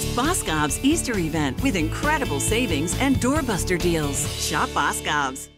It's Boscov's Easter event with incredible savings and doorbuster deals. Shop Boscov's.